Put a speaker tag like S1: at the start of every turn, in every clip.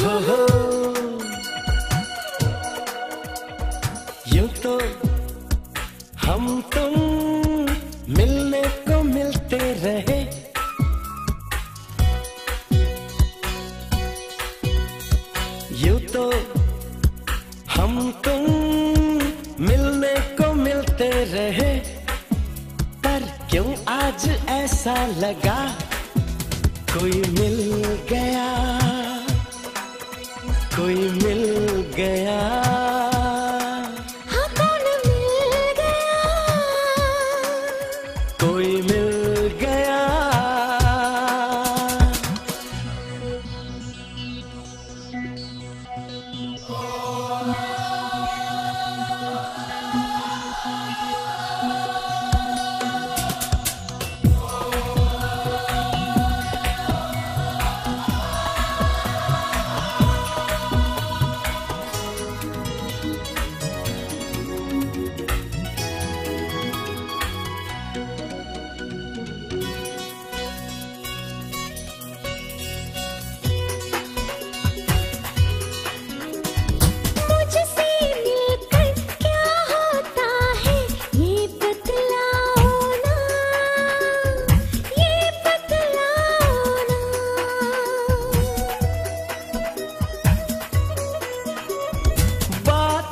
S1: यूँ तो हम तुम मिलने को मिलते रहे। यूँ तो हम तुम मिलने को मिलते रहे। पर क्यों आज ऐसा लगा? कोई मिल कोई मिल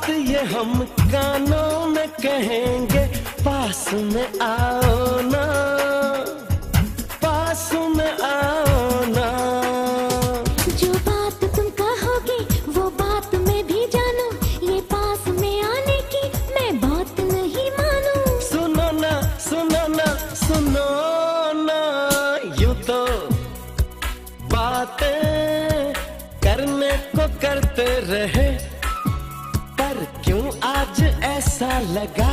S2: ये
S1: हम कानों में कहेंगे पास में आओ ना। आज ऐसा लगा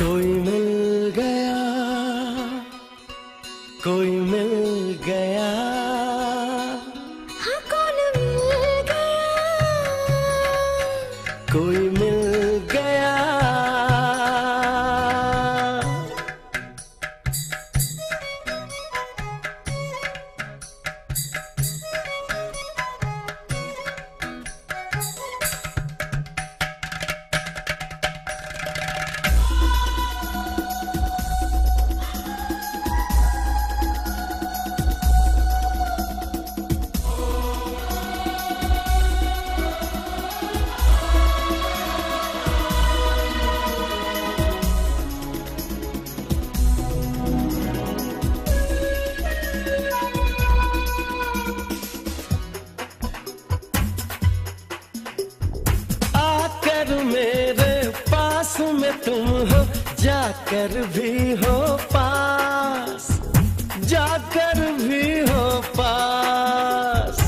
S1: कोई मिल गया कोई मिल गया।
S2: हाँ कौन मिल गया?
S1: कोई में तुम हो जाकर भी हो पास जाकर भी हो पास।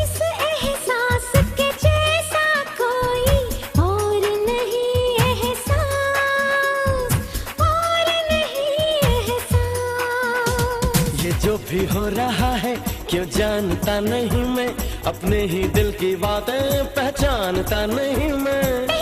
S2: इस एहसास के जैसा कोई और नहीं एहसास और नहीं एहसास।
S1: ये जो भी हो रहा है क्यों जानता नहीं मैं? अपने ही दिल की बातें पहचानता नहीं मैं।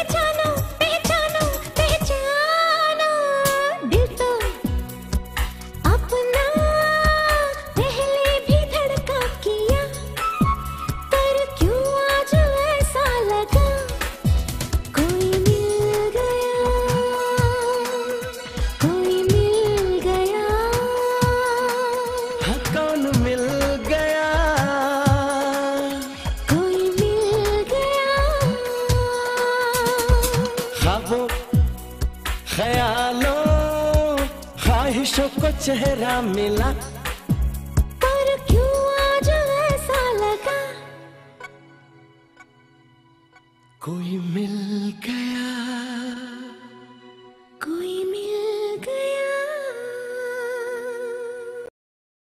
S1: ख्यालों ख्वाहिशों को चेहरा मिला।
S2: पर क्यों आज ऐसा लगा?
S1: कोई मिल गया।